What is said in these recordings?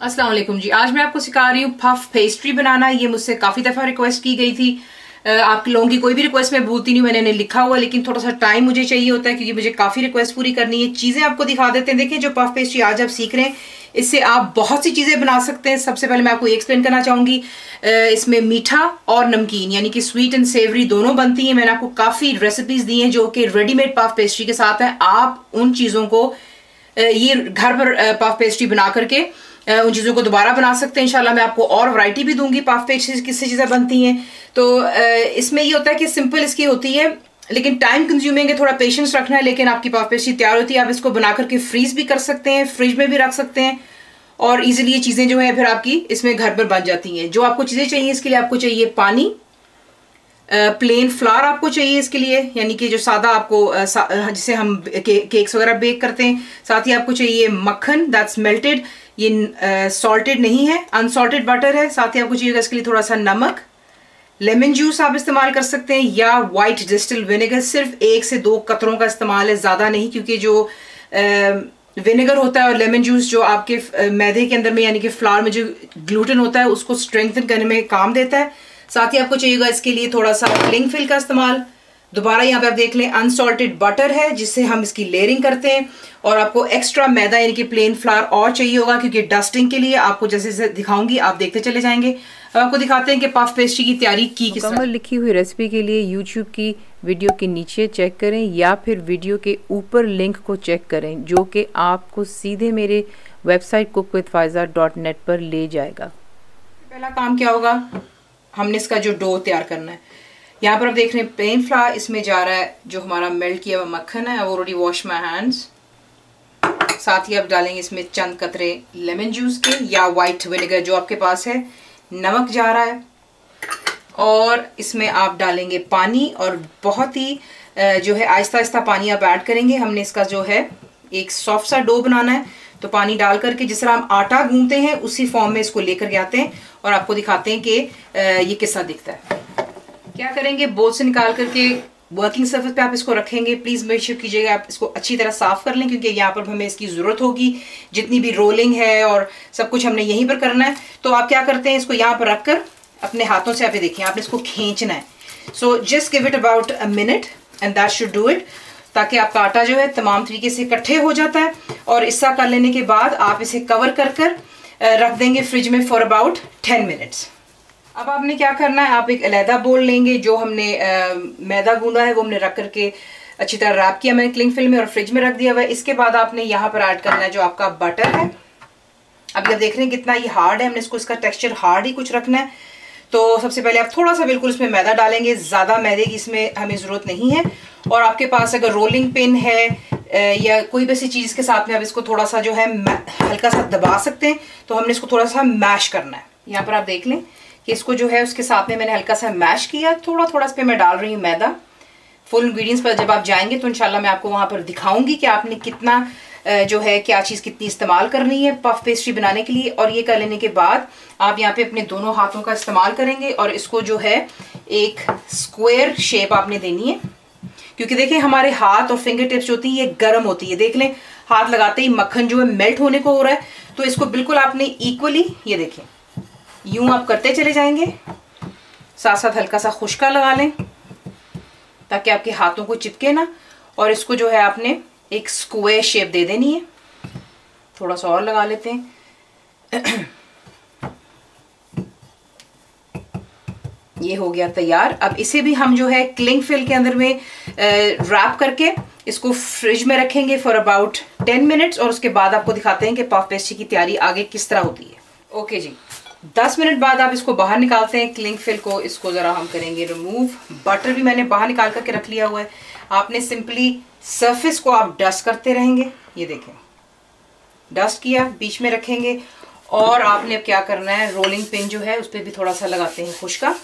अस्सलाम वालेकुम जी। आज मैं आपको सिखा रही हूँ पफ पेस्ट्री बनाना। ये मुझसे काफ़ी दफ़ा रिक्वेस्ट की गई थी। आप लोगों की कोई भी रिक्वेस्ट मैं भूलती नहीं मैंने लिखा हुआ, लेकिन थोड़ा सा टाइम मुझे चाहिए होता है क्योंकि मुझे काफ़ी रिक्वेस्ट पूरी करनी है। चीज़ें आपको दिखा देते हैं। देखिए जो पफ पेस्ट्री आज आप सीख रहे हैं, इससे आप बहुत सी चीज़ें बना सकते हैं। सबसे पहले मैं आपको एक्सप्लेन करना चाहूँगी। इसमें मीठा और नमकीन, यानी कि स्वीट एंड सेवरी दोनों बनती हैं। मैंने आपको काफ़ी रेसिपीज़ दी हैं जो कि रेडीमेड पफ पेस्ट्री के साथ हैं। आप उन चीज़ों को ये घर पर पफ पेस्ट्री बना करके उन चीज़ों को दोबारा बना सकते हैं। इंशाल्लाह मैं आपको और वैरायटी भी दूँगी, पाफ पेज किससे चीज़ें बनती हैं। तो इसमें ये होता है कि सिंपल इसकी होती है, लेकिन टाइम कंज्यूमिंग है, थोड़ा पेशेंस रखना है, लेकिन आपकी पाफ पेस्ट्री तैयार होती है। आप इसको बना करके फ्रीज भी कर सकते हैं फ्रिज में भी रख सकते हैं। और इजीली ये चीज़ें जो है, फिर आपकी इसमें घर पर बन जाती हैं। जो आपको चीज़ें चाहिए, इसके लिए आपको चाहिए पानी प्लेन फ्लावर आपको चाहिए इसके लिए यानी कि जो सादा आपको जिसे हम के, केक्स वगैरह बेक करते हैं। साथ ही आपको चाहिए मक्खन दैट्स मेल्टेड ये सॉल्टेड नहीं है अनसॉल्टेड बटर है। साथ ही आपको चाहिए इसके लिए थोड़ा सा नमक। लेमन जूस आप इस्तेमाल कर सकते हैं या वाइट डिस्टिल विनेगर सिर्फ़ एक से दो कतरों का इस्तेमाल है ज़्यादा नहीं क्योंकि जो विनेगर होता है और लेमन जूस जो आपके मैदे के अंदर में यानी कि फ्लावर में जो ग्लूटेन होता है उसको स्ट्रेंथन करने में काम देता है। साथ ही आपको चाहिएगा इसके लिए थोड़ा सा क्लिंग फिल का इस्तेमाल। दोबारा यहाँ पे आप देख लें अनसॉल्टेड बटर है जिससे हम इसकी लेयरिंग करते हैं। और आपको एक्स्ट्रा मैदा यानी कि प्लेन फ्लावर और चाहिए होगा क्योंकि डस्टिंग के लिए आपको जैसे जैसे दिखाऊँगी आप देखते चले जाएँगे। अब आपको दिखाते हैं कि पफ पेस्ट्री की तैयारी की मुकम्मल लिखी हुई रेसिपी के लिए यूट्यूब की वीडियो के नीचे चेक करें या फिर वीडियो के ऊपर लिंक को चेक करें जो कि आपको सीधे मेरे वेबसाइट कुक पर ले जाएगा। पहला काम क्या होगा? हमने इसका जो डो तैयार करना है। यहाँ पर आप देख रहे हैं प्लेन फ्लावर इसमें जा रहा है, जो हमारा मेल्ट किया हुआ मक्खन है ऑलरेडी वॉश माई हैंड्स साथ ही आप डालेंगे इसमें चंद कतरे लेमन जूस के, या वाइट विनेगर जो आपके पास है। नमक जा रहा है, और इसमें आप डालेंगे पानी, और बहुत ही जो है आहिस्ता आहिस्ता पानी आप ऐड करेंगे। हमने इसका जो है, एक सॉफ्ट सा डो बनाना है। तो पानी डाल करके जिस तरह हम आटा गूंते हैं, उसी फॉर्म में इसको लेकर के आते हैं और आपको दिखाते हैं कि ये किस्सा दिखता है। क्या करेंगे? बोल से निकाल करके वर्किंग सर्फेस पे आप इसको रखेंगे। प्लीज़ मेक श्योर कीजिएगा आप इसको अच्छी तरह साफ़ कर लें, क्योंकि यहाँ पर हमें इसकी ज़रूरत होगी। जितनी भी रोलिंग है और सब कुछ हमने यहीं पर करना है। तो आप क्या करते हैं, इसको यहाँ पर रख कर अपने हाथों से आप देखिए, आपने इसको खींचना है। So just give it about a minute and that should do it ताकि आपका आटा जो है तमाम तरीके से इकट्ठे हो जाता है और इससा कर लेने के बाद आप इसे कवर कर कर रख देंगे फ्रिज में फॉर अबाउट टेन मिनट्स अब आपने क्या करना है? आप एक अलहदा बोल लेंगे जो हमने आ, मैदा गूंदा है वो हमने रख करके अच्छी तरह रैप किया मैंने क्लिंग फ़िल्म में और फ्रिज में रख दिया हुआ है। इसके बाद आपने यहाँ पर ऐड करना है जो आपका बटर है। अब आप देख रहे हैं कितना ये हार्ड है हमने इसको इसका टेक्सचर हार्ड ही कुछ रखना है। तो सबसे पहले आप थोड़ा सा बिल्कुल इसमें मैदा डालेंगे, ज़्यादा मैदे की इसमें हमें ज़रूरत नहीं है। और आपके पास अगर रोलिंग पिन है या कोई भी ऐसी चीज़ के साथ में आप इसको थोड़ा सा जो है हल्का सा दबा सकते हैं तो हमने इसको थोड़ा सा मैश करना है। यहाँ पर आप देख लें कि इसको जो है उसके साथ में मैंने हल्का सा मैश किया। थोड़ा थोड़ा इस पर मैं डाल रही हूँ मैदा। फुल इंग्रीडियंट्स पर जब आप जाएँगे तो इनशाला मैं आपको वहाँ पर दिखाऊँगी कि आपने कितना जो है, क्या चीज़ कितनी इस्तेमाल करनी है पफ पेस्ट्री बनाने के लिए और ये कर लेने के बाद आप यहाँ पे अपने दोनों हाथों का इस्तेमाल करेंगे और इसको जो है, एक स्क्वायर शेप आपने देनी है। क्योंकि देखिए, हमारे हाथ और फिंगर टिप्स होती है, ये गर्म होती है। देख लें, हाथ लगाते ही मक्खन जो है मेल्ट होने को हो रहा है। तो इसको बिल्कुल आपने इक्वली ये देखें यूँ आप करते चले जाएँगे। साथ साथ हल्का सा खुशका लगा लें, ताकि आपके हाथों को चिपके ना। और इसको जो है आपने एक स्क्वेयर शेप दे देनी है। थोड़ा सा और लगा लेते हैं। ये हो गया तैयार। अब इसे भी हम जो है क्लिंग फिल के अंदर में रैप करके इसको फ्रिज में रखेंगे फॉर अबाउट टेन मिनट्स और उसके बाद आपको दिखाते हैं कि पफ पेस्ट्री की तैयारी आगे किस तरह होती है। ओके जी। दस मिनट बाद आप इसको बाहर निकालते हैं क्लिंग फिल को। इसको ज़रा हम करेंगे रिमूव बटर भी मैंने बाहर निकाल करके रख लिया हुआ है। आपने सिंपली सरफेस को आप डस्ट करते रहेंगे, ये देखें। डस्ट किया, बीच में रखेंगे, और आपने अब क्या करना है, रोलिंग पिन जो है, उस पर भी थोड़ा सा लगाते हैं खुशका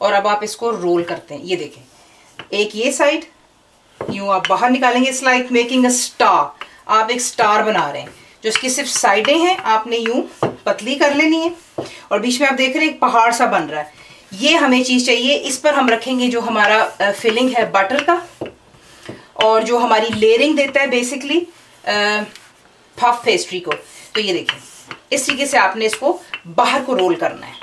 और अब आप इसको रोल करते हैं। ये देखें, एक ये साइड, यूँ आप बाहर निकालेंगे, it's like making a star. आप एक स्टार बना रहे हैं, जो इसकी सिर्फ़ साइडें हैं, आपने यूँ पतली कर लेनी है, और बीच में आप देख रहे हैं, एक पहाड़ सा बन रहा है। ये हमें चीज़ चाहिए, इस पर हम रखेंगे जो हमारा फिलिंग है बटर का और जो हमारी लेयरिंग देता है बेसिकली पफ पेस्ट्री को। तो ये देखें इस तरीके से आपने इसको बाहर को रोल करना है।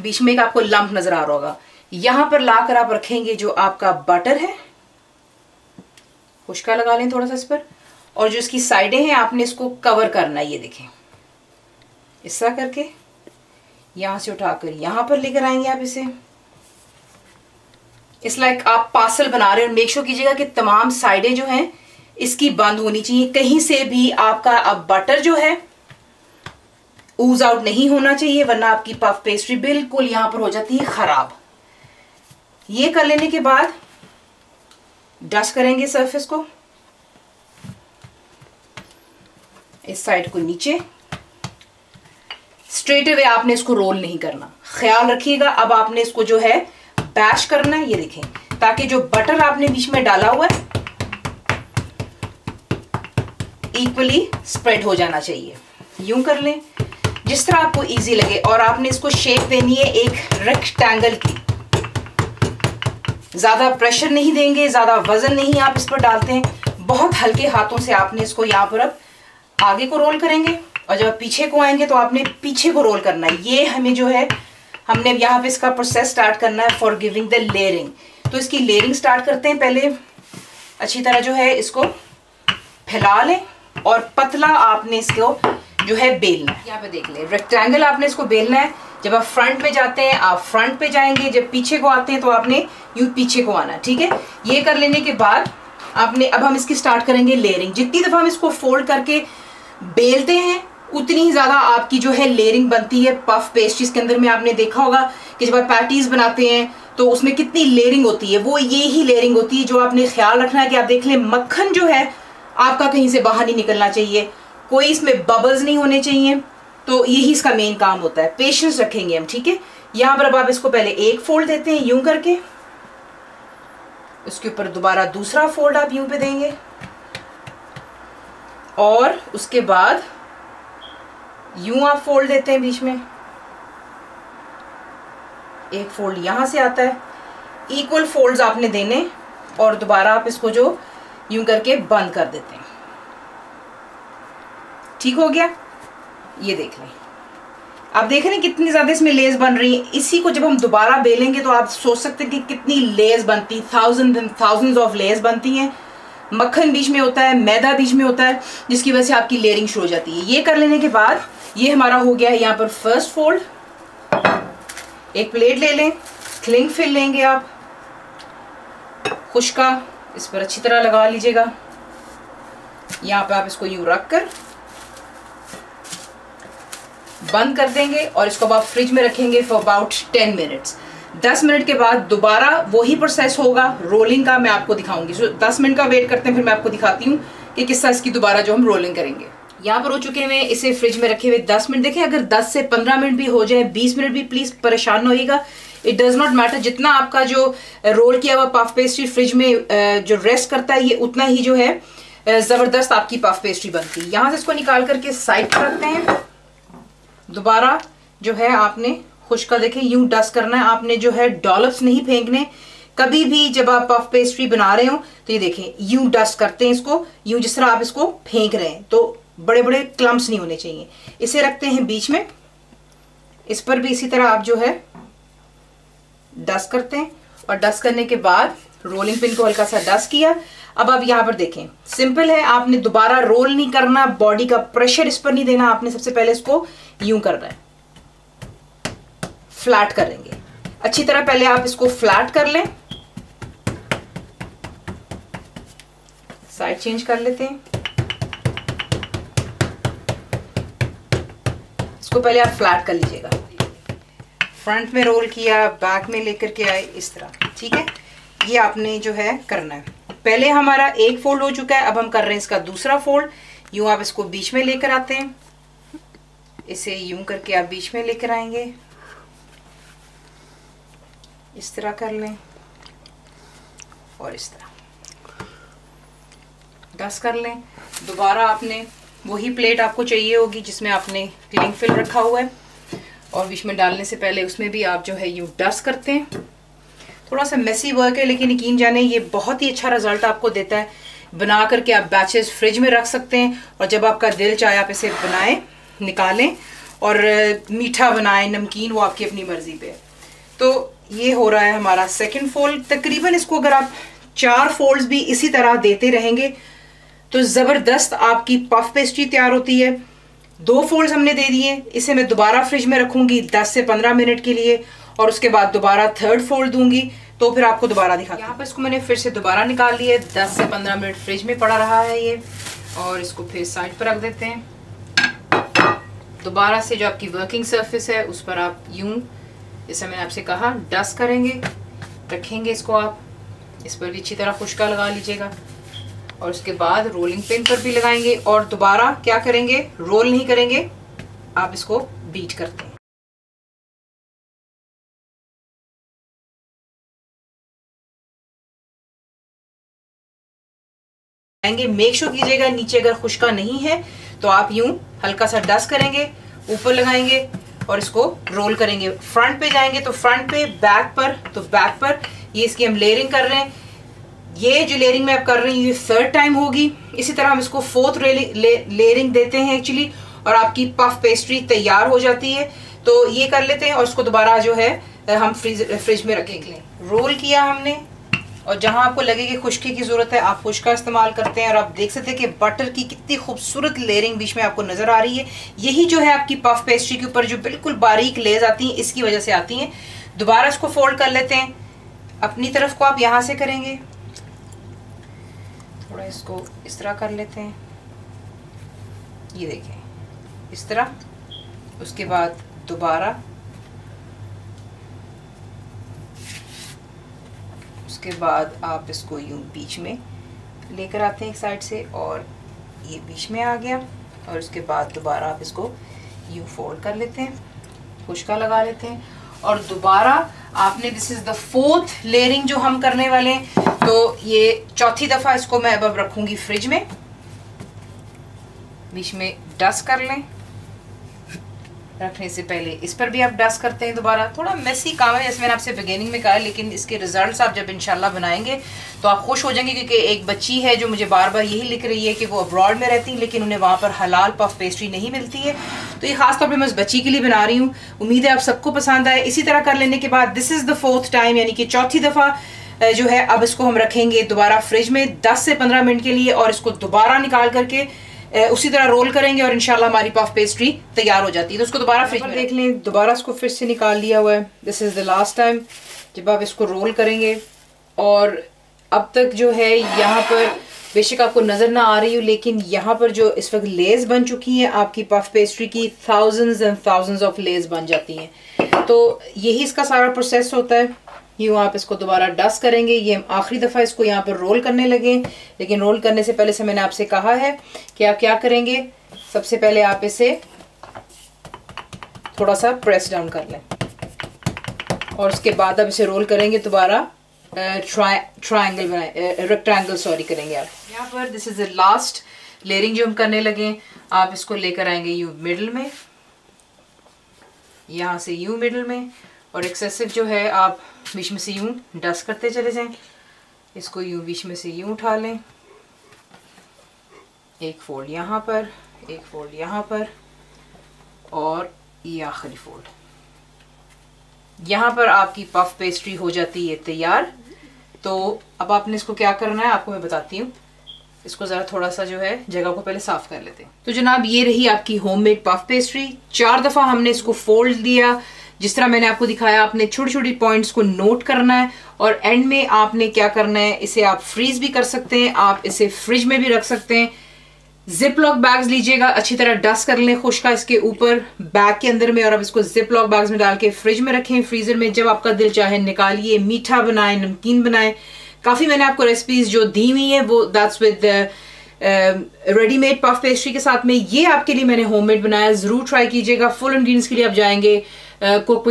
बीच में एक आपको लंप नज़र आ रहा होगा। यहाँ पर लाकर आप रखेंगे जो आपका बटर है। खुशका लगा लें थोड़ा सा इस पर। और जो इसकी साइडें हैं, आपने इसको कवर करना है, ये देखें। इस तरह करके, यहाँ से उठाकर यहाँ पर लेकर आएँगे आप इसे। इस लाइक आप पार्सल बना रहे हो मेक श्योर कीजिएगा कि तमाम साइडें जो हैं, इसकी बंद होनी चाहिए। कहीं से भी आपका अब बटर जो है ऊज आउट नहीं होना चाहिए, वरना आपकी पफ पेस्ट्री बिल्कुल यहाँ पर हो जाती है खराब। ये कर लेने के बाद डस्ट करेंगे सरफेस को। इस साइड को नीचे। स्ट्रेट अवे आपने इसको रोल नहीं करना। ख्याल रखिएगा, अब आपने इसको जो है बैश करना है, ये देखें। ताकि जो बटर आपने बीच में डाला हुआ है इक्वली स्प्रेड हो जाना चाहिए। यूँ कर लें, जिस तरह आपको इजी लगे, और आपने इसको शेप देनी है एक रेक्टेंगल की। ज़्यादा प्रेशर नहीं देंगे, ज़्यादा वज़न नहीं आप इस पर डालते हैं। बहुत हल्के हाथों से आपने इसको यहाँ पर अब आगे को रोल करेंगे और जब पीछे को आएँगे तो आपने पीछे को रोल करना है। ये हमें जो है, हमने यहाँ पे इसका प्रोसेस स्टार्ट करना है फॉर गिविंग द लेयरिंग तो इसकी लेयरिंग स्टार्ट करते हैं पहले। अच्छी तरह जो है इसको फैला लें और पतला आपने इसको जो है बेलना है। यहाँ पे देख ले रेक्टेंगल आपने इसको बेलना है। जब आप फ्रंट पे जाते हैं, आप फ्रंट पे जाएँगे, जब पीछे को आते हैं तो आपने यूँ पीछे को आना ठीक है? ये कर लेने के बाद आपने, अब हम इसकी स्टार्ट करेंगे लेयरिंग जितनी दफ़ा हम इसको फोल्ड करके बेलते हैं, उतनी ज़्यादा आपकी जो है लेयरिंग बनती है पफ पेस्ट्रीज के अंदर में आपने देखा होगा कि जब आप पैटीज बनाते हैं तो उसमें कितनी लेयरिंग होती है, वो ये ही लेयरिंग होती है जो आपने ख्याल रखना है कि आप देख लें, मक्खन जो है, आपका कहीं से बाहर नहीं निकलना चाहिए, कोई इसमें बबल्स नहीं होने चाहिए तो यही इसका मेन काम होता है। पेशेंस रखेंगे हम, ठीक है? यहाँ पर अब आप इसको पहले एक फोल्ड देते हैं, यूँ करके उसके ऊपर दोबारा दूसरा फोल्ड आप यूँ पे देंगे। और उसके बाद यूँ आप फोल्ड देते हैं बीच में। एक फोल्ड यहाँ से आता है। इक्वल फोल्ड्स आपने देने और दोबारा आप इसको जो यूँ करके बंद कर देते हैं। ठीक हो गया? ये देख लें। आप देख रहे हैं कितनी ज़्यादा इसमें लेस बन रही है। इसी को जब हम दोबारा बेलेंगे तो आप सोच सकते हैं कि कितनी लेस बनती thousand and thousand of layers बनती हैं। मक्खन बीच में होता है, मैदा बीच में होता है, जिसकी वजह से आपकी लेयरिंग शुरू हो जाती है। ये कर लेने के बाद, ये हमारा हो गया है यहाँ पर फ़र्स्ट फोल्ड एक प्लेट ले लें क्लिंग फिल लेंगे आप। खुशका, इस पर अच्छी तरह लगा लीजिएगा। यहाँ पे आप इसको यूँ रख कर बंद कर देंगे और इसको आप फ्रिज में रखेंगे फॉर अबाउट टेन मिनट्स दस मिनट के बाद दोबारा वही प्रोसेस होगा। रोलिंग का मैं आपको दिखाऊँगी। सो दस मिनट का वेट करते हैं, फिर मैं आपको दिखाती हूँ कि किस तरह इसकी दोबारा जो हम रोलिंग करेंगे। यहाँ पर हो चुके हैं, इसे फ्रिज में रखे हुए दस मिनट। देखें अगर दस से पंद्रह मिनट भी हो जाए, बीस मिनट भी प्लीज़ परेशान होइएगा। इट डज नॉट मैटर जितना आपका जो रोल किया हुआ पफ पेस्ट्री फ्रिज में जो रेस्ट करता है, ये उतना ही जो है ज़बरदस्त आपकी पफ पेस्ट्री बनती है। यहाँ से इसको निकाल करके साइड पर रखते हैं। दोबारा जो है, आपने खुशका देखें, यूँ डस्ट करना है। आपने जो है डॉलप्स नहीं फेंकने। कभी भी जब आप पफ पेस्ट्री बना रहे हो तो ये देखें, यूँ डस्ट करते हैं इसको, यूँ जिस तरह आप इसको फेंक रहे हैं। तो बड़े बड़े क्लम्स नहीं होने चाहिए। इसे रखते हैं बीच में। इस पर भी इसी तरह आप जो है डस्ट करते हैं। और डस्ट करने के बाद रोलिंग पिन को हल्का सा डस्ट किया। अब आप यहाँ पर देखें सिंपल है, आपने दोबारा रोल नहीं करना बॉडी का प्रेशर इस पर नहीं देना, आपने सबसे पहले इसको यूँ करना है। फ्लैट करेंगे अच्छी तरह पहले आप इसको फ्लैट कर लें। साइड चेंज कर लेते हैं। इसको पहले आप फ्लैट कर लीजिएगा। फ्रंट में रोल किया, बैक में लेकर के आए, इस तरह, ठीक है? ये आपने जो है करना है। पहले हमारा एक फोल्ड हो चुका है, अब हम कर रहे हैं इसका दूसरा फोल्ड। यूँ आप इसको बीच में लेकर आते हैं। इसे यूँ करके आप बीच में लेकर आएँगे। इस तरह कर लें और इस तरह दस कर लें दोबारा आपने वही प्लेट आपको चाहिए होगी जिसमें आपने क्लिंग फिल रखा हुआ है और बीच में डालने से पहले उसमें भी आप जो है यूँ डस्ट करते हैं थोड़ा सा मेसी वर्क है लेकिन यकीन जाने ये बहुत ही अच्छा रिज़ल्ट आपको देता है बना करके आप बैचेस फ्रिज में रख सकते हैं और जब आपका दिल चाहे आप इसे बनाएँ निकालें और मीठा बनाएँ नमकीन वो आपकी अपनी मर्ज़ी पे तो ये हो रहा है हमारा सेकंड फोल्ड तकरीबन इसको अगर आप चार फोल्ड्स भी इसी तरह देते रहेंगे तो ज़बरदस्त आपकी पफ पेस्ट्री तैयार होती है। दो फोल्ड्स हमने दे दिए, इसे मैं दोबारा फ्रिज में रखूँगी 10 से 15 मिनट के लिए, और उसके बाद दोबारा थर्ड फोल्ड दूँगी तो फिर आपको दोबारा दिखा यहाँ पर इसको मैंने फिर से दोबारा निकाल लिया दस से पंद्रह मिनट फ्रिज में पड़ा रहा है ये, और इसको फिर साइड पर रख देते हैं। दोबारा से जो आपकी वर्किंग सरफेस है, उस पर आप यूँ जैसे मैंने आपसे कहा डस्ट करेंगे, रखेंगे इसको आप। इस पर भी अच्छी तरह खुशका लगा लीजिएगा। और उसके बाद रोलिंग पिन पर भी लगाएँगे और दोबारा क्या करेंगे? रोल नहीं करेंगे। आप इसको बीट करते हैं। आएँगे मेक श्योर कीजिएगा, नीचे अगर खुशका नहीं है तो आप यूँ हल्का सा डस्ट करेंगे, ऊपर लगाएँगे और इसको रोल करेंगे। फ्रंट पे जाएँगे तो फ्रंट पे, बैक पर तो बैक पर। ये इसकी हम लेयरिंग कर रहे हैं। ये जो लेयरिंग मैं अब कर रही हूँ, ये थर्ड टाइम होगी। इसी तरह हम इसको फोर्थ लेयरिंग देते हैं एक्चुअली और आपकी पफ पेस्ट्री तैयार हो जाती है। तो ये कर लेते हैं और उसको दोबारा जो है, हम फ्रिज फ्रिज में रखेंगे। रोल किया हमने। और जहाँ आपको लगे कि खुशकी की ज़रूरत है, आप खुश का इस्तेमाल करते हैं और आप देख सकते हैं कि बटर की कितनी खूबसूरत लेयरिंग बीच में आपको नज़र आ रही है। यही जो है आपकी पफ पेस्ट्री के ऊपर जो बिल्कुल बारीक लेज आती हैं, इसकी वजह से आती हैं। दोबारा इसको फोल्ड कर लेते हैं। अपनी तरफ़ को आप यहाँ से करेंगे। थोड़ा इसको इस तरह कर लेते हैं। ये देखें, इस तरह, उसके बाद दोबारा उसके बाद आप इसको यूँ बीच में लेकर आते हैं एक साइड से और ये बीच में आ गया और उसके बाद दोबारा आप इसको यूँ फोल्ड कर लेते हैं खुशका लगा लेते हैं और दोबारा आपने this is the fourth layering जो हम करने वाले हैं तो ये चौथी दफ़ा इसको मैं अब रखूँगी फ्रिज में, बीच में डस्ट कर लें। रखने से पहले। इस पर भी आप डस्ट करते हैं दोबारा। थोड़ा मेसी काम है, जैसे मैंने आपसे बिगेनिंग में कहा, लेकिन इसके रिजल्ट्स आप जब इंशाल्लाह बनाएँगे तो आप खुश हो जाएँगे क्योंकि एक बच्ची है जो मुझे बार बार यही लिख रही है कि वो अब्रॉड में रहती है, लेकिन उन्हें वहाँ पर हलाल पफ पेस्ट्री नहीं मिलती है। तो ये खासतौर पर मैं उस बच्ची के लिए बना रही हूँ। उम्मीद है आप सबको पसंद आए। इसी तरह कर लेने के बाद this is the fourth time यानी कि चौथी दफ़ा जो है, अब इसको हम रखेंगे दोबारा फ्रिज में 10 से 15 मिनट के लिए और इसको दोबारा निकाल करके उसी तरह रोल करेंगे और इनशाला हमारी पफ पेस्ट्री तैयार हो जाती है। तो उसको दोबारा फ्रिज में देख लें दोबारा इसको फिर से निकाल लिया हुआ है। This is the last time जब आप इसको रोल करेंगे। और अब तक जो है यहाँ पर बेशक आपको नज़र ना आ रही हो लेकिन यहाँ पर जो इस वक्त लेस बन चुकी हैं आपकी पफ पेस्ट्री की thousands and thousands of layers बन जाती हैं। तो यही इसका सारा प्रोसेस होता है। यूँ आप इसको दोबारा डस्ट करेंगे। ये आखिरी दफ़ा इसको यहाँ पर रोल करने लगे। लेकिन रोल करने से पहले से मैंने आपसे कहा है कि आप क्या करेंगे, सबसे पहले आप इसे थोड़ा सा प्रेस डाउन कर लें। और उसके बाद आप इसे रोल करेंगे दोबारा ट्राइंगल बनाए रेक्टेंगल सॉरी करेंगे आप। यहाँ पर this is the last layering जो हम करने लगे। आप इसको लेकर आएँगे यू मिडल में। यहाँ से यू मिडल में। और एक्सेसिव जो है, आप बीच में से यूँ डस्ट करते चले जाएँ। इसको यूँ बीच में से यूँ उठा लें। एक फोल्ड यहाँ पर, एक फोल्ड यहाँ पर और ये आखिरी फोल्ड यहाँ पर आपकी पफ पेस्ट्री हो जाती है तैयार। तो अब आपने इसको क्या करना है, आपको मैं बताती हूँ। इसको ज़रा थोड़ा सा जो है, जगह को पहले साफ़ कर लेते हैं। तो जनाब, ये रही आपकी होममेड पफ पेस्ट्री चार दफ़ा हमने इसको फोल्ड दिया। जिस तरह मैंने आपको दिखाया, आपने छोटी छोटी पॉइंट्स को नोट करना है और एंड में आपने क्या करना है, इसे आप फ्रीज भी कर सकते हैं, आप इसे फ्रिज में भी रख सकते हैं। जिप लॉक बैग्स लीजिएगा, अच्छी तरह डस्ट कर लें खुशका इसके ऊपर बैग के अंदर में और अब इसको जिप लॉक बैग्स में डाल के फ्रिज में रखें। फ्रीजर में जब आपका दिल चाहे, निकालिए, मीठा बनाए, नमकीन बनाए। काफ़ी मैंने आपको रेसिपीज़ जो दी हुई है, वो that's with readymade puff pastry के साथ में, ये आपके लिए मैंने होममेड बनाया। ज़रूर ट्राई कीजिएगा फुल इंग्रीडियंट्स के लिए आप जाएँगे। कुक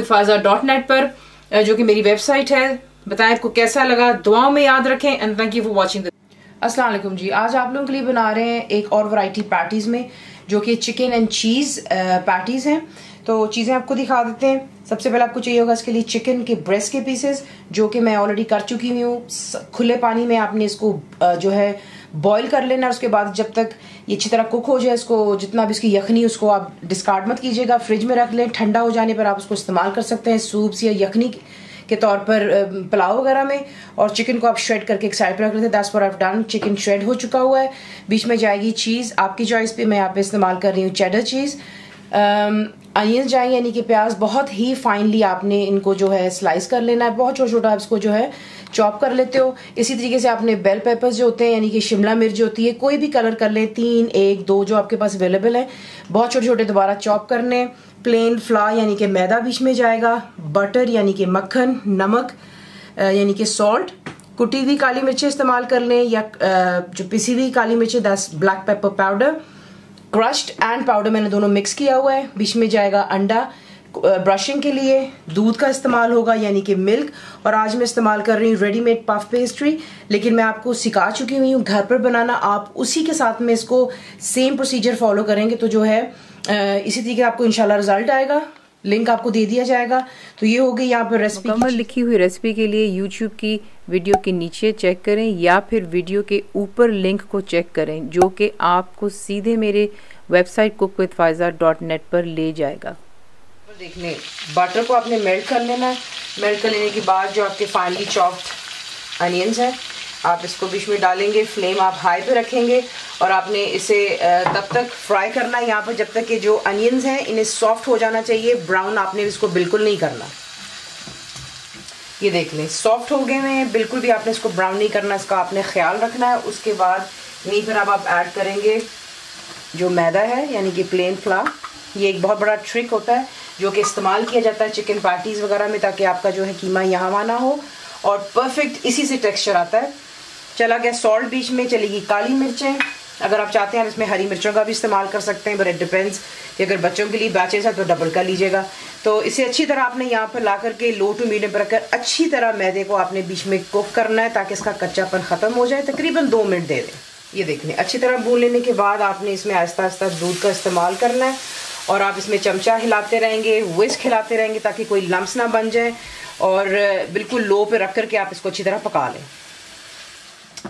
पर जो कि मेरी वेबसाइट है। बताएँ आपको कैसा लगा? दुआओं में याद रखें and thank you for watching Aslam ji. आज आप लोगों के लिए बना रहे हैं एक और वैरायटी पैटीज में, जो कि चिकन एंड चीज़ पैटीज हैं। तो चीज़ें आपको दिखा देते हैं। सबसे पहले आपको चाहिए होगा इसके लिए चिकन के ब्रेस्ट के पीसेस जो कि मैं ऑलरेडी कर चुकी हुई हूँ खुले पानी में आपने इसको जो है बॉईल कर लेना उसके बाद जब तक ये अच्छी तरह कुक हो जाए इसको जितना भी इसकी यखनी उसको आप डिस्कार्ड मत कीजिएगा। फ्रिज में रख लें, ठंडा हो जाने पर आप उसको इस्तेमाल कर सकते हैं सूप्स या यखनी के तौर पर पुलाव वगैरह में। और चिकन को आप श्रेड करके एक साइड पर रख लेते हैं। दस फॉर ऑफ़ डन चिकन श्रेड हो चुका हुआ है। बीच में जाएगी चीज़ आपकी चॉइस पे मैं यहाँ पे इस्तेमाल कर रही हूँ चेडर चीज़ अनियन जाएँगे, यानी कि प्याज। बहुत ही फाइनली आपने इनको जो है स्लाइस कर लेना है। बहुत छोटा छोटा इसको जो है चॉप कर लेते हो। इसी तरीके से आपने बेल पेपर्स जो होते हैं, यानी कि शिमला मिर्च होती है, कोई भी कलर कर लें, तीन, एक, दो जो आपके पास अवेलेबल है। बहुत छोटे छोटे दोबारा चॉप करने प्लेन फ्ला यानी कि मैदा बीच में जाएगा। बटर यानी कि मक्खन, नमक यानी कि सॉल्ट कुटी हुई काली मिर्चें इस्तेमाल कर लें या जो पिसी हुई काली मिर्चें दस black pepper powder crushed and powder मैंने दोनों मिक्स किया हुआ है। बीच में जाएगा अंडा। ब्रशिंग के लिए दूध का इस्तेमाल होगा यानी कि मिल्क और आज मैं इस्तेमाल कर रही हूँ रेडीमेड पफ पेस्ट्री लेकिन मैं आपको सिखा चुकी हुई हूँ घर पर बनाना। आप उसी के साथ में इसको सेम प्रोसीजर फॉलो करेंगे तो जो है इसी तरीके आपको इनशाला रिज़ल्ट आएगा। लिंक आपको दे दिया जाएगा। तो ये हो गई यहाँ पर रेसिपी मुकम्मल लिखी हुई रेसिपी के लिए यूट्यूब की वीडियो के नीचे चेक करें या फिर वीडियो के ऊपर लिंक को चेक करें जो कि आपको सीधे मेरे website cook with Faiza dot net पर ले देखने। बटर को आपने मेल्ट कर लेना है। मेल्ट कर लेने के बाद जो आपके फाइनली चॉप्ड अनियंस हैं, आप इसको बीच में डालेंगे। फ्लेम आप हाई पे रखेंगे और आपने इसे तब तक फ्राई करना है। यहाँ पर जब तक कि जो अनियंस हैं, इन्हें सॉफ्ट हो जाना चाहिए। ब्राउन आपने इसको बिल्कुल नहीं करना। ये देख लें सॉफ्ट हो गए हैं। बिल्कुल भी आपने इसको ब्राउन नहीं करना। इसका आपने ख्याल रखना है। उसके बाद यहीं पर अब आप ऐड करेंगे जो मैदा है, यानी कि प्लेन फ्ला ये एक बहुत बड़ा ट्रिक होता है। जो कि इस्तेमाल किया जाता है चिकन पार्टीज़ वगैरह में ताकि आपका जो है कीमा यहाँ वाना हो। और परफेक्ट इसी से टेक्सचर आता है। चला गया सॉल्ट बीच में चलेगी काली मिर्चें। अगर आप चाहते हैं इसमें हरी मिर्चों का भी इस्तेमाल कर सकते हैं बट इट डिपेंड्स कि अगर बच्चों के लिए बैचेस है तो डबल कर लीजिएगा। तो इसे अच्छी तरह आपने यहाँ पर ला करके लो टू मीडियम पर रखकर अच्छी तरह मैदे को आपने बीच में कुक करना है ताकि इसका कच्चापन ख़त्म हो जाए। तकरीबन दो मिनट दे दें। ये देख लें, अच्छी तरह भून लेने के बाद आपने इसमें आहिस्ता आहिस्ता दूध का इस्तेमाल करना है। और आप इसमें चमचा हिलाते रहेंगे विस्क हिलाते रहेंगे ताकि कोई लम्स ना बन जाए और बिल्कुल लो पे रख करके आप इसको अच्छी तरह पका लें।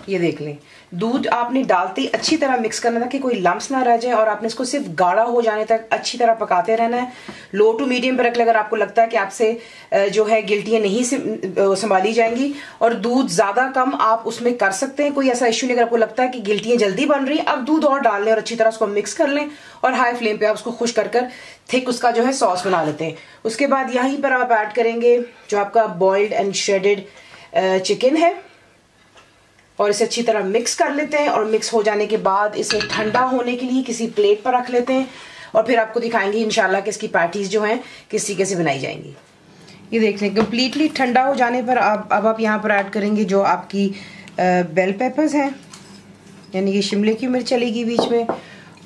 ये देख लें। दूध आपने डालते ही अच्छी तरह मिक्स करना था कि कोई लम्स ना रह जाए और आपने इसको सिर्फ़ गाढ़ा हो जाने तक अच्छी तरह पकाते रहना है। लो टू मीडियम पर रख अगर आपको लगता है कि आपसे जो है गिल्टियाँ नहीं संभाली जाएँगी। और दूध ज़्यादा कम आप उसमें कर सकते हैं, कोई ऐसा इश्यू नहीं, अगर आपको लगता है कि गिल्टियाँ जल्दी बन रही अब दूध और डाल लें और अच्छी तरह उसको मिक्स कर लें और हाई फ्लेम पर आप उसको खुश कर कर थिक उसका जो है सॉस बना लेते हैं। उसके बाद यहीं पर आप ऐड करेंगे जो आपका बॉइल्ड एंड श्रेडेड चिकन है। और इसे अच्छी तरह मिक्स कर लेते हैं और मिक्स हो जाने के बाद इसे ठंडा होने के लिए किसी प्लेट पर रख लेते हैं और फिर आपको दिखाएँगे इनशाला कि इसकी पैटीज जो हैं किस तरीके से बनाई जाएँगी। ये देख लें कम्प्लीटली ठंडा हो जाने पर आप, अब आप यहाँ पर ऐड करेंगे जो आपकी बेल पेपर्स हैं। यानी कि शिमले की मिर्च चलेगी बीच में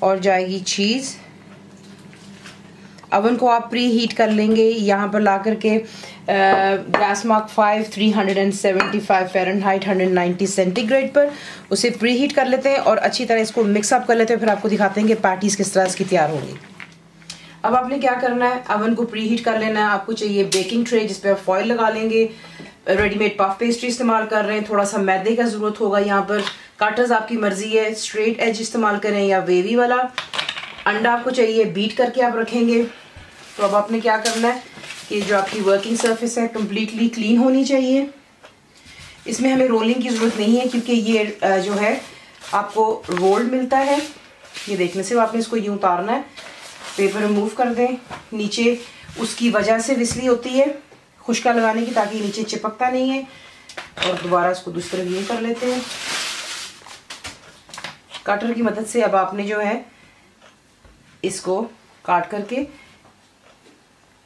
और जाएगी चीज़ अवन को आप प्री हीट कर लेंगे, यहाँ पर ला करके gas mark five three hundred and seventy five fahrenheit hundred ninety centigrade पर। उसे प्री हीट कर लेते हैं और अच्छी तरह इसको मिक्सअप कर लेते हैं, फिर आपको दिखाते हैं कि पार्टीज़ किस तरह इसकी तैयार होंगी। अब आपने क्या करना है? अवन को प्री हीट कर लेना है। आपको चाहिए बेकिंग ट्रे जिसपे आप फॉइल लगा लेंगे। रेडीमेड पफ पेस्ट्री इस्तेमाल कर रहे हैं। थोड़ा सा मैदे का ज़रूरत होगा यहाँ पर। काटर्स आपकी मर्ज़ी है। स्ट्रेट एज इस्तेमाल करें या वेवी वाला। अंडा आपको चाहिए बीट करके आप रखेंगे। तो अब आपने क्या करना है? कि जो आपकी वर्किंग सरफेस है कम्प्लीटली क्लीन होनी चाहिए। इसमें हमें रोलिंग की ज़रूरत नहीं है क्योंकि ये जो है, आपको रोल्ड मिलता है। ये देखने से आपने इसको यूँ उतारना है। पेपर रिमूव कर दें। नीचे उसकी वजह से विसली होती है, खुशका लगाने की, ताकि नीचे चिपकता नहीं है। और दोबारा इसको दूसरे यूँ कर लेते हैं। कटर की मदद से अब आपने जो है, इसको काट करके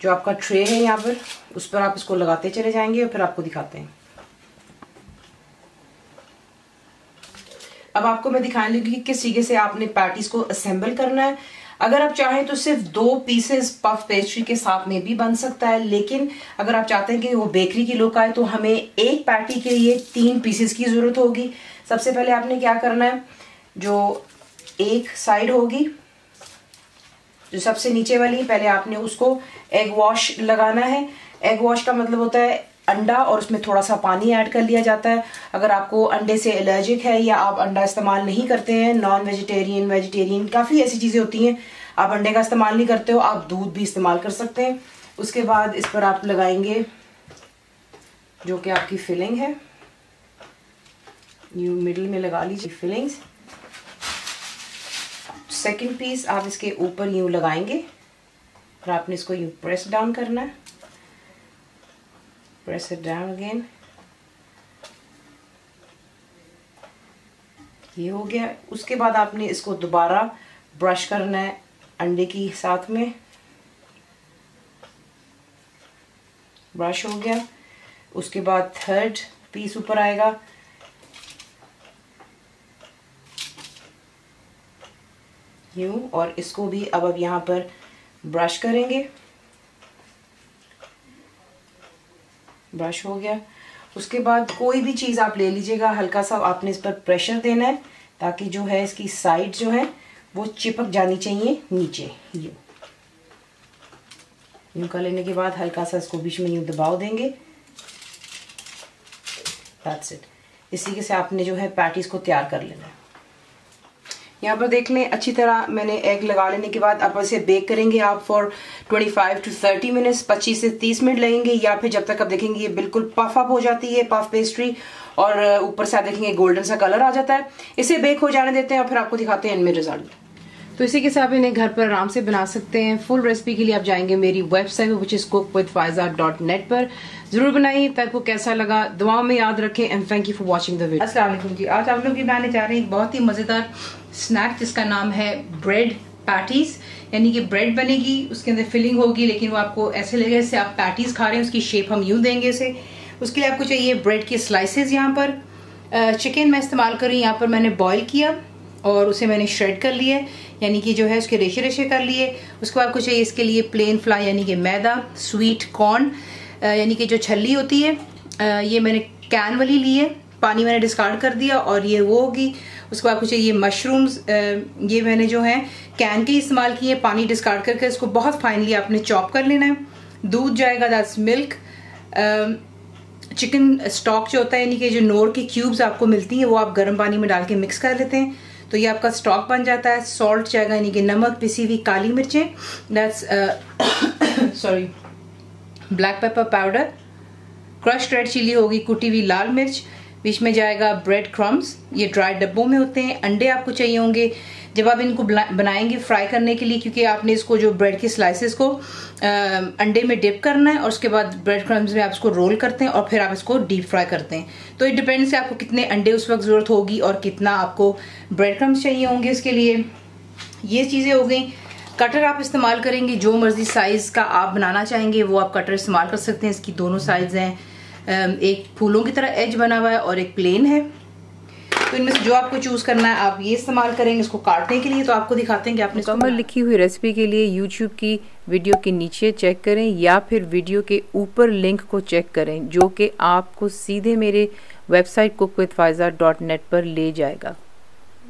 जो आपका ट्रे है यहाँ पर, उस पर आप इसको लगाते चले जाएँगे और फिर आपको दिखाते हैं। अब आपको मैं दिखाने लगी कि किस तरीके से आपने पैटीज को असेंबल करना है। अगर आप चाहें तो सिर्फ़ दो पीसेस पफ पेस्ट्री के साथ में भी बन सकता है, लेकिन अगर आप चाहते हैं कि वो बेकरी की लुक आए तो हमें एक पैटी के लिए तीन पीसेस की ज़रूरत होगी। सबसे पहले आपने क्या करना है, जो एक साइड होगी जो सबसे नीचे वाली है पहले आपने उसको एग वॉश लगाना है। एग वॉश का मतलब होता है अंडा और उसमें थोड़ा सा पानी ऐड कर लिया जाता है। अगर आपको अंडे से एलर्जिक है या आप अंडा इस्तेमाल नहीं करते हैं नॉन वेजिटेरियन वेजिटेरियन काफ़ी ऐसी चीज़ें होती हैं। आप अंडे का इस्तेमाल नहीं करते हो, आप दूध भी इस्तेमाल कर सकते हैं। उसके बाद इस पर आप लगाएँगे जो कि आपकी फिलिंग है। यू मिडिल में लगा लीजिए फिलिंग्स सेकंड पीस आप इसके ऊपर यूँ लगाएँगे, और आपने इसको यूँ प्रेस डाउन करना है। प्रेस इट डाउन अगेन ये हो गया। उसके बाद आपने इसको दोबारा ब्रश करना है अंडे की साथ में। ब्रश हो गया। उसके बाद थर्ड पीस ऊपर आएगा। यूँ और इसको भी अब अब यहाँ पर ब्रश करेंगे। ब्रश हो गया। उसके बाद कोई भी चीज़ आप ले लीजिएगा, हल्का सा आपने इस पर प्रेशर देना है, ताकि जो है इसकी साइड जो है, वो चिपक जानी चाहिए नीचे। यूँ। यूँ कर लेने के बाद हल्का सा इसको बीच में यूँ दबाव देंगे। दैट्स इट इस तरीके से आपने जो है पैटीज को तैयार कर लेना है। यहाँ पर देख लें, अच्छी तरह मैंने एग लगा लेने के बाद अब इसे बेक करेंगे आप फॉर 25 टू 30 मिनट्स 25 से 30 मिनट लगेंगे या फिर जब तक आप देखेंगे ये बिल्कुल पफ अप हो जाती है पफ पेस्ट्री और, ऊपर से आप देखेंगे गोल्डन सा कलर आ जाता है। इसे बेक हो जाने देते हैं और फिर आपको दिखाते हैं इनमें रिज़ल्ट तो इसी के साथ इन्हें घर पर आराम से बना सकते हैं। फुल रेसिपी के लिए आप जाएँगे मेरी website which is cook with Faiza dot net पर। ज़रूर बनाइए, तक कैसा लगा। दुआओं में याद रखें and thank you for watching the ji. आज आप लोग बनाने जा रहे हैं बहुत ही मज़ेदार स्नैक जिसका नाम है ब्रेड पैटीज यानी कि ब्रेड बनेगी, उसके अंदर फिलिंग होगी, लेकिन वो आपको ऐसे लगेगा जैसे आप पैटीज खा रहे हैं, उसकी शेप हम यूँ देंगे उसे उसके लिए आपको चाहिए ब्रेड के स्लाइसेस यहाँ पर। चिकन मैं इस्तेमाल करूँ यहाँ पर मैंने बॉईल किया। और उसे मैंने श्रेड कर लिया यानी कि जो है उसके रेशे रेशे कर लिए। उसके बाद कुछ चाहिए इसके लिए प्लेन फ्लाई यानी कि मैदा स्वीट कॉर्न यानी कि जो छल्ली होती है ये मैंने कैन वाली ली है। पानी मैंने डिस्कार्ड कर दिया और ये वो होगी। उसके बाद कुछ ये मशरूम्स ये मैंने जो है कैन के इस्तेमाल किए पानी डिस्कार्ड करके इसको बहुत फाइनली आपने चॉप कर लेना है। दूध जाएगा दैट्स मिल्क चिकन स्टॉक जो होता है, यानी कि जो नोर की क्यूब्स आपको मिलती हैं, वो आप गर्म पानी में डाल के मिक्स कर लेते हैं। तो ये आपका स्टॉक बन जाता है सॉल्ट जाएगा, यानी कि नमक, पिसी हुई काली मिर्चें that's sorry black pepper powder crushed red chilli होगी, कुटी हुई लाल मिर्च बीच में जाएगा ब्रेड क्रम्स ये ड्राई डब्बों में होते हैं अंडे आपको चाहिए होंगे। जब आप इनको बनाएँगे फ्राई करने के लिए क्योंकि आपने इसको जो ब्रेड के स्लाइसेस को आ, अंडे में डिप करना है और उसके बाद ब्रेड क्रम्स में आप इसको रोल करते हैं और फिर आप इसको डीप फ्राई करते हैं। तो इट डिपेंड्स है आपको कितने अंडे उस वक्त ज़रूरत होगी और कितना आपको ब्रेड क्रम्स चाहिए होंगे इसके लिए। ये चीज़ें हो गई। कटर आप इस्तेमाल करेंगे जो मर्ज़ी साइज़ का आप बनाना चाहेंगे वो आप कटर इस्तेमाल कर सकते हैं। इसकी दोनों साइज़ हैं। एक फूलों की तरह एज बना हुआ है और एक प्लेन है। तो इनमें से जो आपको चूज़ करना है आप ये इस्तेमाल करेंगे इसको काटने के लिए तो आपको दिखाते हैं कि आपने मुकम्मल लिखी हुई रेसिपी के लिए यूट्यूब की वीडियो के नीचे चेक करें या फिर वीडियो के ऊपर लिंक को चेक करें जो कि आपको सीधे मेरे वेबसाइट कुक पर ले जाएगा।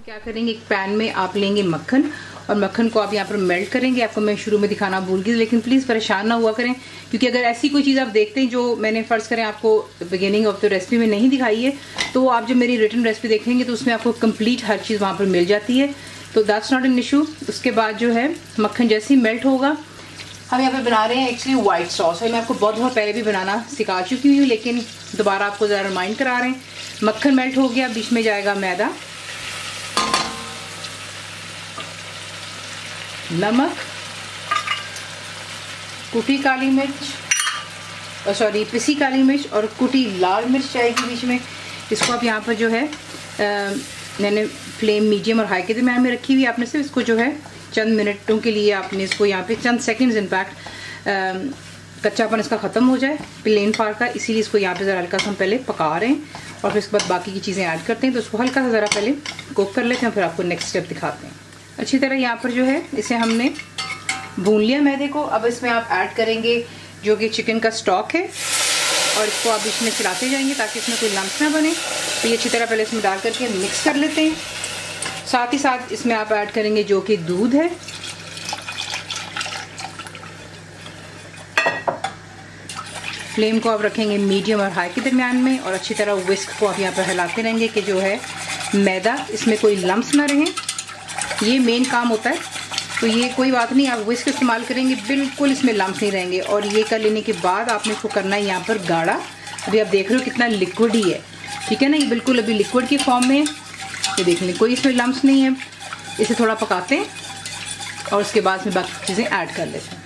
क्या करेंगे? एक पैन में आप लेंगे मक्खन और मक्खन को आप यहाँ पर मेल्ट करेंगे। आपको मैं शुरू में दिखाना भूल गई, लेकिन प्लीज़ परेशान ना हुआ करें, क्योंकि अगर ऐसी कोई चीज़ आप देखते हैं जो मैंने फ़र्ज़ करें आपको बिगिनिंग ऑफ़ द रेसिपी में नहीं दिखाई है तो आप जब मेरी रिटर्न रेसिपी देखेंगे तो उसमें आपको कंप्लीट हर चीज़ वहाँ पर मिल जाती है। तो दैट्स नॉट एन इशू उसके बाद जो है, मक्खन जैसे ही मेल्ट होगा, हम यहाँ पे बना रहे हैं एक्चुअली व्हाइट सॉस है मैं आपको बहुत बहुत पहले भी बनाना सिखा चुकी हूँ, लेकिन दोबारा आपको ज़रा रिमाइंड करा रहे हैं। मक्खन मेल्ट हो गया, बीच में जाएगा मैदा। नमक, कुटी काली मिर्च और सॉरी पिसी काली मिर्च और कुटी लाल मिर्च आएगी बीच में। इसको आप यहाँ पर जो है मैंने फ्लेम मीडियम और हाई के दरम्यान में रखी हुई आपने सिर्फ़ इसको जो है, चंद मिनटों के लिए आपने इसको यहाँ पे, चंद सेकंड्स इनफैक्ट कच्चापन इसका ख़त्म हो जाए प्लेन फार का। इसीलिए इसको यहाँ पे ज़रा हल्का सा हम पहले पका रहे हैं और फिर इसके बाद बाकी की चीज़ें ऐड करते हैं। तो उसको हल्का सा ज़रा पहले कुक कर लेते हैं फिर आपको नेक्स्ट स्टेप दिखाते हैं। अच्छी तरह यहाँ पर जो है, इसे हमने भून लिया मैदे को। अब इसमें आप ऐड करेंगे जो कि चिकन का स्टॉक है और इसको आप इसमें चलाते जाएँगे ताकि इसमें कोई लम्स ना बने। तो ये अच्छी तरह पहले इसमें डाल करके मिक्स कर लेते हैं। साथ ही साथ इसमें आप ऐड करेंगे जो कि दूध है। फ्लेम को आप रखेंगे मीडियम और हाई के दरमियान में और अच्छी तरह विस्क को आप यहाँ पर हिलाते रहेंगे कि जो है मैदा, इसमें कोई लम्स ना रहें। ये मेन काम होता है। तो ये कोई बात नहीं, आप विस्क इस्तेमाल करेंगे, बिल्कुल इसमें लम्स नहीं रहेंगे। और ये कर लेने के बाद आपने इसको करना है यहाँ पर गाढ़ा। अभी आप देख रहे हो कितना लिक्विड ही है। ठीक है ना, ये बिल्कुल अभी लिक्विड की फॉर्म में ये देख लें, कोई इसमें लम्स नहीं है। इसे थोड़ा पकाते हैं और उसके बाद इसमें बाकी चीज़ें ऐड कर लेते हैं।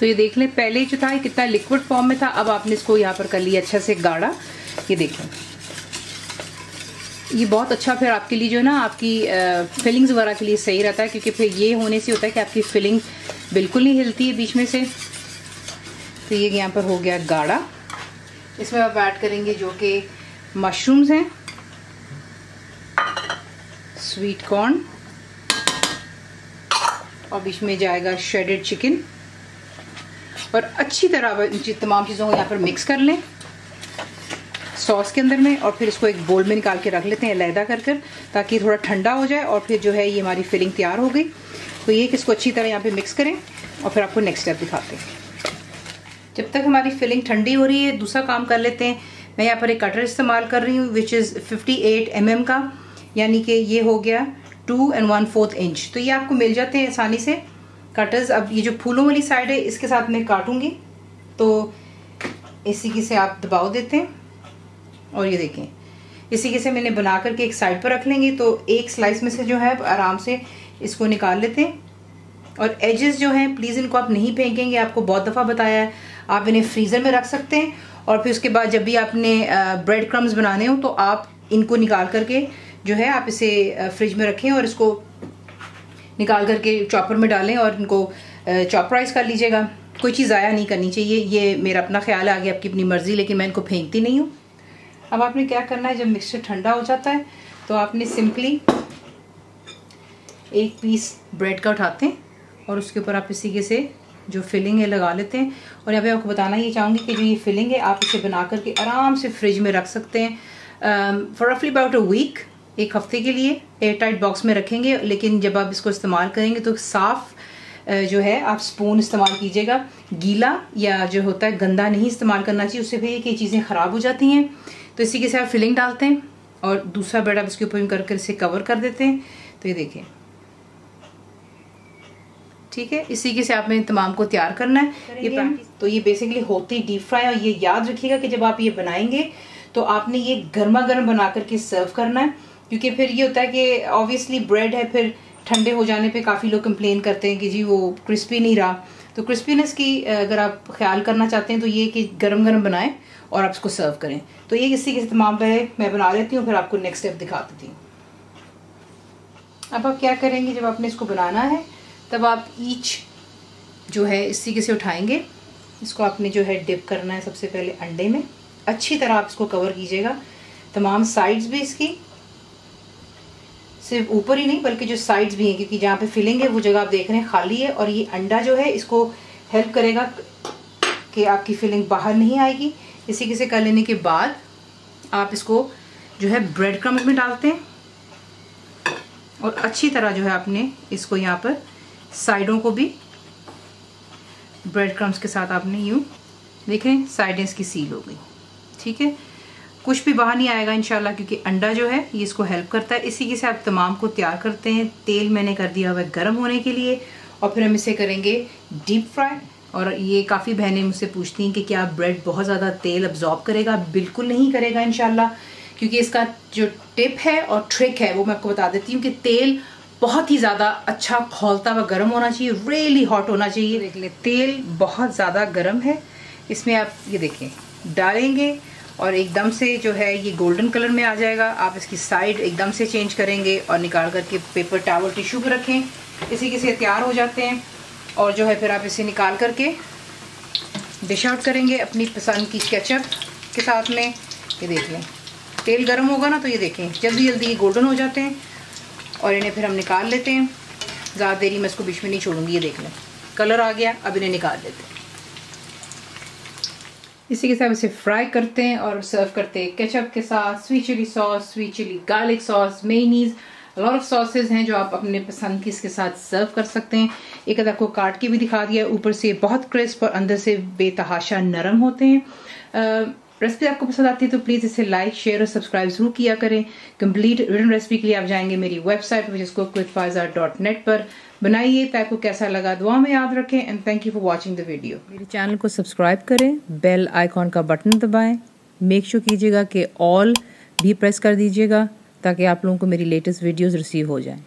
तो ये देख लें, पहले जो था कितना लिक्विड फॉर्म में था। अब आपने इसको यहाँ पर कर लिया अच्छा से गाढ़ा। ये देखें ये बहुत अच्छा फिर आपके लिए जो है ना, आपकी फिलिंग्स वगैरह के लिए सही रहता है, क्योंकि फिर ये होने से होता है कि आपकी फिलिंग बिल्कुल नहीं हिलती है बीच में से। तो ये यहाँ पर हो गया गाढ़ा। इसमें आप ऐड करेंगे जो कि मशरूम्स हैं। स्वीट कॉर्न और बीच में जाएगा शेडेड चिकन और अच्छी तरह तमाम चीज़ों को यहाँ पर मिक्स कर लें। सॉस के अंदर में और फिर इसको एक बोल में निकाल के रख लेते हैं लहदा कर कर, ताकि थोड़ा ठंडा हो जाए और फिर जो है ये हमारी फिलिंग तैयार हो गई। तो ये कि इसको अच्छी तरह यहाँ पे मिक्स करें और फिर आपको नेक्स्ट स्टेप दिखाते हैं। जब तक हमारी फिलिंग ठंडी हो रही है, दूसरा काम कर लेते हैं। मैं यहाँ पर एक कटर इस्तेमाल कर रही हूँ विच इज़ 58 एट mm का, यानी कि ये हो गया two and one fourth inch तो ये आपको मिल जाते हैं आसानी से। कटर्स अब ये जो फूलों वाली साइड है, इसके साथ मैं काटूँगी। तो इसी की से आप दबाव देते हैं। और ये देखें। इसी के से मैंने बना करके एक साइड पर रख लेंगे तो एक स्लाइस में से जो है आराम से इसको निकाल लेते हैं। और एजेस जो हैं प्लीज़ इनको आप नहीं फेंकेंगे, आपको बहुत दफ़ा बताया है। आप इन्हें फ्रीज़र में रख सकते हैं और फिर उसके बाद जब भी आपने ब्रेड क्रम्स बनाने हो तो आप इनको निकाल करके जो है आप इसे फ्रिज में रखें और इसको निकाल करके चॉपर में डालें और इनको चॉपराइज कर लीजिएगा। कोई चीज़ ज़ाया नहीं करनी चाहिए। ये मेरा अपना ख्याल है, आगे आपकी अपनी मर्ज़ी, लेकिन मैं इनको फेंकती नहीं हूँ। अब आपने क्या करना है, जब मिक्सचर ठंडा हो जाता है तो आपने सिंपली एक पीस ब्रेड का उठाते हैं और उसके ऊपर आप इसी के से जो फिलिंग है लगा लेते हैं। और यहाँ पे आपको बताना ये चाहूँगी कि जो ये फिलिंग है, आप इसे बना करके आराम से फ्रिज में रख सकते हैं। फॉर रफली अबाउट अ वीक एक हफ़्ते के लिए एयर टाइट बॉक्स में रखेंगे, लेकिन जब आप इसको इस्तेमाल करेंगे तो साफ़ जो है आप स्पून इस्तेमाल कीजिएगा। गीला या जो होता है गंदा नहीं इस्तेमाल करना चाहिए उससे भी ये चीज़ें ख़राब हो जाती हैं। तो इसी के साथ फिलिंग डालते हैं और दूसरा ब्रेड आप इसके ऊपर कर इसे कवर कर देते हैं। तो ये देखें ठीक है इसी के से आपने तमाम को तैयार करना है। ये तो ये बेसिकली होती डीप फ्राई और ये याद रखिएगा कि जब आप ये बनाएँगे तो आपने ये गर्मा गर्म बना करके सर्व करना है। क्योंकि फिर ये होता है कि ऑब्वियसली ब्रेड है फिर ठंडे हो जाने पे काफ़ी लोग कंप्लेन करते हैं कि जी वो क्रिस्पी नहीं रहा। तो क्रिस्पीनेस की अगर आप ख्याल करना चाहते हैं तो ये कि गरम गरम बनाएँ और आप इसको सर्व करें। तो ये इसी के तमाम पे मैं बना लेती हूँ, फिर आपको नेक्स्ट स्टेप दिखा देती हूँ। अब आप क्या करेंगे, जब आपने इसको बनाना है, तब आप ईच जो है, इसी के से उठाएँगे। इसको आपने जो है डिप करना है सबसे पहले अंडे में। अच्छी तरह आप इसको कवर कीजिएगा। तमाम साइड्स भी इसकी। सिर्फ़ ऊपर ही नहीं, बल्कि जो साइड्स भी हैं, क्योंकि जहाँ पे फिलिंग है, वो जगह आप देख रहे हैं खाली है, और ये अंडा जो है, इसको हेल्प करेगा कि आपकी फिलिंग बाहर नहीं आएगी। इसी के से कर लेने के बाद आप इसको जो है ब्रेड क्रम्स में डालते हैं। और अच्छी तरह जो है आपने इसको यहाँ पर साइडों को भी ब्रेड क्रम्स के साथ आपने यूँ देखें साइडें इसकी सील हो गई। ठीक है? कुछ भी बाहर नहीं आएगा इनशाला क्योंकि अंडा जो है ये इसको हेल्प करता है। इसी के साथ तमाम को तैयार करते हैं। तेल मैंने कर दिया हुआ है गर्म होने के लिए। और फिर हम इसे करेंगे डीप फ्राई और ये काफ़ी बहनें मुझसे पूछती हैं कि क्या ब्रेड बहुत ज़्यादा तेल अब्जॉर्ब करेगा? बिल्कुल नहीं करेगा इनशाला क्योंकि इसका जो टिप है और ट्रिक है वो मैं आपको बता देती हूँ कि तेल बहुत ही ज़्यादा अच्छा खोलता हुआ गर्म होना चाहिए रियली हॉट होना चाहिए। देख लें तेल बहुत ज़्यादा गर्म है। इसमें आप ये देखें डालेंगे। और एकदम से जो है ये गोल्डन कलर में आ जाएगा। आप इसकी साइड एकदम से चेंज करेंगे और निकाल करके पेपर टावल टिश्यू पर रखें। इसी के से तैयार हो जाते हैं। और जो है फिर आप इसे निकाल करके डिश आउट करेंगे अपनी पसंद की केचप के साथ में। ये देख लें तेल गर्म होगा ना तो ये देखें, जल्दी जल्दी ये गोल्डन हो जाते हैं। और इन्हें फिर हम निकाल लेते हैं। ज़्यादा देरी मैं इसको बीच में नहीं छोड़ूँगी, ये देख लें। कलर आ गया, अब इन्हें निकाल लेते हैं। इसी के साथ इसे फ्राई करते हैं और सर्व करते हैं केचप के साथ sweet chilli sauce sweet chilli garlic sauce many's lot of sauces हैं जो आप अपने पसंद की इसके साथ सर्व कर सकते हैं। एक अदा को काट के भी दिखा दिया ऊपर से बहुत क्रिस्प और अंदर से बेतहाशा नरम होते हैं। रेसिपी आपको पसंद आती है तो प्लीज़ इसे लाइक शेयर और सब्सक्राइब ज़रूर किया करें। कंप्लीट रिटर्न रेसिपी के लिए आप जाएँगे मेरी वेबसाइट विच डॉट नेट पर। बनाइए तो आपको कैसा लगा, दुआ में याद रखें and thank you for watching the video मेरे चैनल को सब्सक्राइब करें, बेल आइकॉन का बटन दबाएँ। मेक श्योर कीजिएगा कि ऑल भी प्रेस कर दीजिएगा, ताकि आप लोगों को मेरी लेटेस्ट वीडियोज़ रिसीव हो जाएँ।